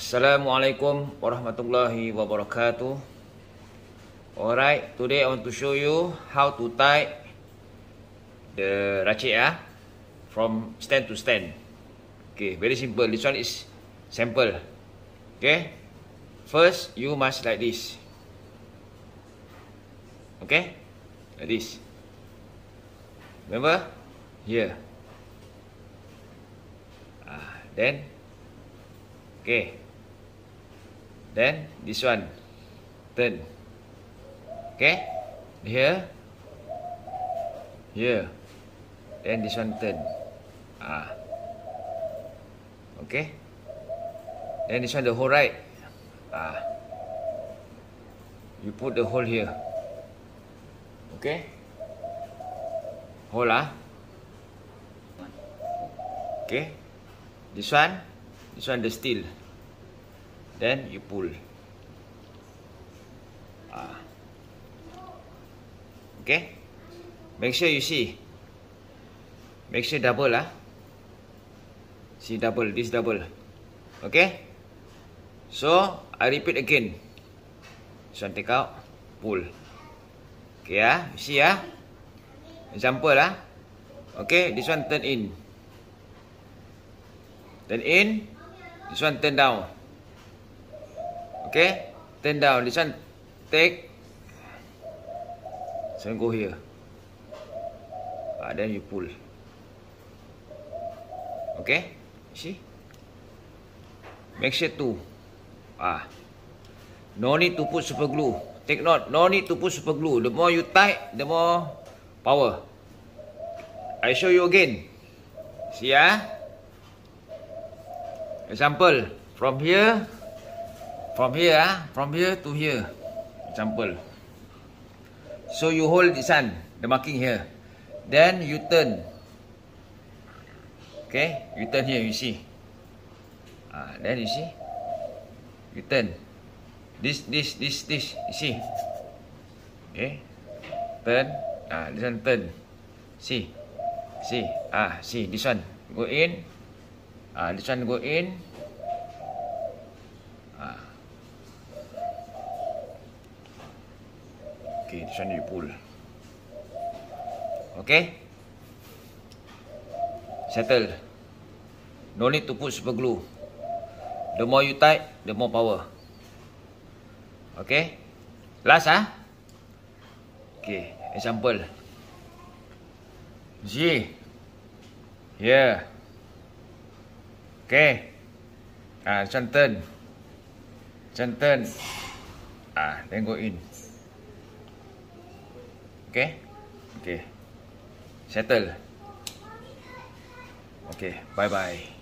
Assalamualaikum warahmatullahi wabarakatuh. Alright, today I want to show you how to tie the racik ah from stand to stand. Okay, very simple. This one is sample. Okay. First, you must like this. Okay? Like this. Remember? Here. Ah, then Okay. Then this one turn. Okay. Here. Here. Then this one turn. Ah. Okay. Then this one the whole right. Ah. You put the hole here. Okay. Hole ah. Okay. This one This one the steel. Then you pull. Ah. Okay. Make sure you see. Make sure double lah. See double. This double. Okay. So I repeat again. One take out. Pull. Okay ah. See ah. Example ah. Okay. This one turn in. Turn in. This one turn down. Okay? Turn down. This one take. So go here. Ah, then you pull. Okay? See? Make sure to. Ah. No need to put super glue. Take note. No need to put super glue. The more you tight, the more power. I show you again. See ah? Example, from here, from here, ah, from here to here. Example. So you hold this one, the marking here. Then you turn. Okay, you turn here, you see. Ah, then you see. You turn. This, this, this, this, you see. Okay. Turn. Ah, this one turn. See. See. Ah, see. This one. Go in. Ah, this one go in. Okay, this one you pull. Okay. Settle. No need to put super glue. The more you tight, the more power. Okay. Last ah. Okay, example. G. Yeah. Okay. Ah, turn. turn. Ah, then go in. Okay. Okay. Settle. Okay, bye bye.